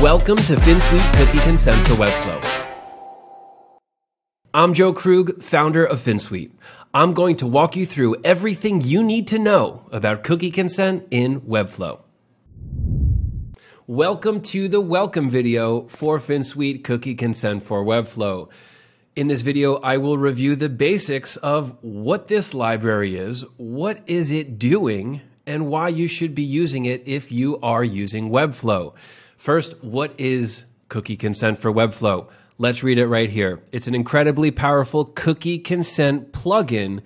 Welcome to Finsweet Cookie Consent for Webflow. I'm Joe Krug, founder of Finsweet. I'm going to walk you through everything you need to know about cookie consent in Webflow. Welcome to the welcome video for Finsweet Cookie Consent for Webflow. In this video, I will review the basics of what this library is, what is it doing, and why you should be using it if you are using Webflow. First, what is cookie consent for Webflow? Let's read it right here. It's an incredibly powerful cookie consent plugin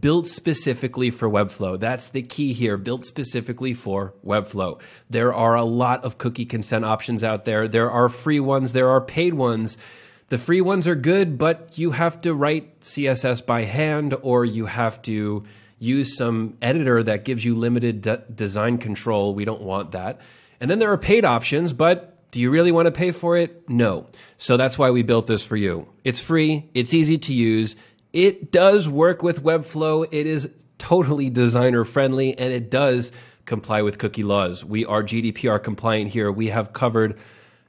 built specifically for Webflow. That's the key here, built specifically for Webflow. There are a lot of cookie consent options out there. There are free ones, there are paid ones. The free ones are good, but you have to write CSS by hand or you have to use some editor that gives you limited de design control. We don't want that. And then there are paid options, but do you really want to pay for it? No. So that's why we built this for you. It's free, it's easy to use, it does work with Webflow, it is totally designer friendly, and it does comply with cookie laws. We are GDPR compliant here. We have covered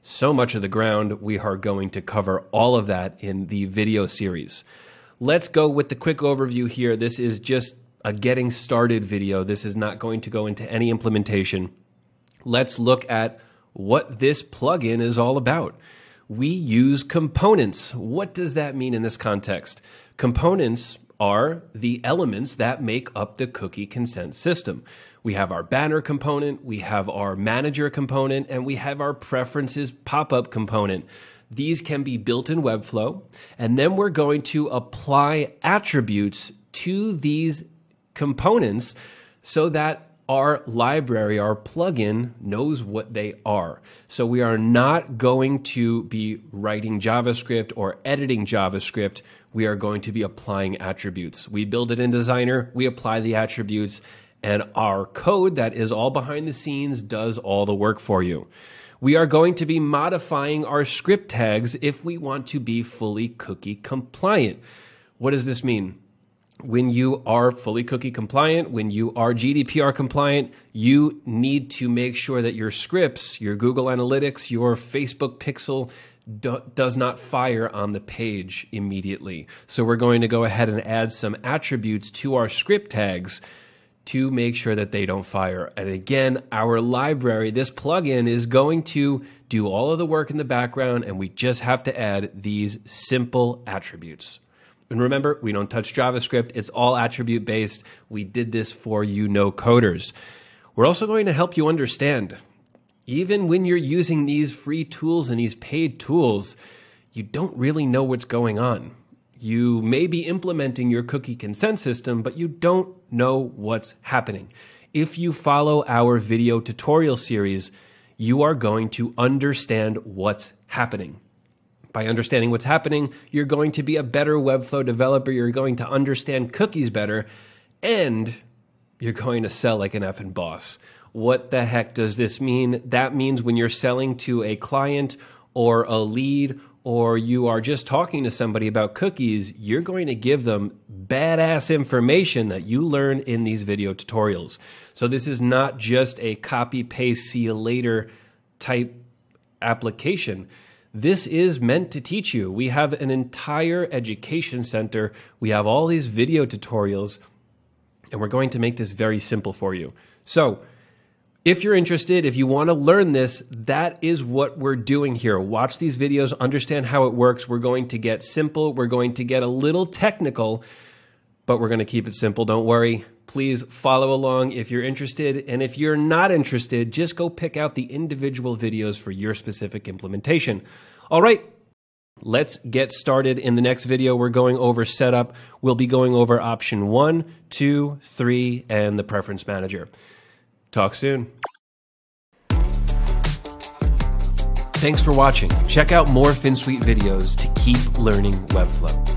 so much of the ground. We are going to cover all of that in the video series. Let's go with the quick overview here. This is just a getting started video. This is not going to go into any implementation let's look at what this plugin is all about. We use components. What does that mean in this context? Components are the elements that make up the cookie consent system. We have our banner component, we have our manager component, and we have our preferences pop up component. These can be built in Webflow, and then we're going to apply attributes to these components so that our library, our plugin knows what they are. So we are not going to be writing JavaScript or editing JavaScript. We are going to be applying attributes. We build it in Designer, we apply the attributes, and our code that is all behind the scenes does all the work for you. We are going to be modifying our script tags if we want to be fully cookie compliant. What does this mean? When you are fully cookie compliant, when you are GDPR compliant, you need to make sure that your scripts, your Google Analytics, your Facebook pixel do, does not fire on the page immediately. So we're going to go ahead and add some attributes to our script tags to make sure that they don't fire. And again, our library, this plugin is going to do all of the work in the background and we just have to add these simple attributes. And remember, we don't touch JavaScript. It's all attribute based. We did this for you no coders. We're also going to help you understand, even when you're using these free tools and these paid tools, you don't really know what's going on. You may be implementing your cookie consent system, but you don't know what's happening. If you follow our video tutorial series, you are going to understand what's happening. By understanding what's happening, you're going to be a better Webflow developer. You're going to understand cookies better, and you're going to sell like an effing boss. What the heck does this mean? That means when you're selling to a client or a lead or you are just talking to somebody about cookies, you're going to give them badass information that you learn in these video tutorials. So this is not just a copy paste see you later type application. This is meant to teach you. We have an entire education center. We have all these video tutorials, and we're going to make this very simple for you. So, if you're interested, if you want to learn this, that is what we're doing here. Watch these videos, understand how it works. We're going to get simple, we're going to get a little technical, but we're going to keep it simple. Don't worry. Please follow along if you're interested. And if you're not interested, just go pick out the individual videos for your specific implementation. All right, let's get started. In the next video, we're going over setup. We'll be going over option one, two, three, and the preference manager. Talk soon. Thanks for watching. Check out more Finsweet videos to keep learning Webflow.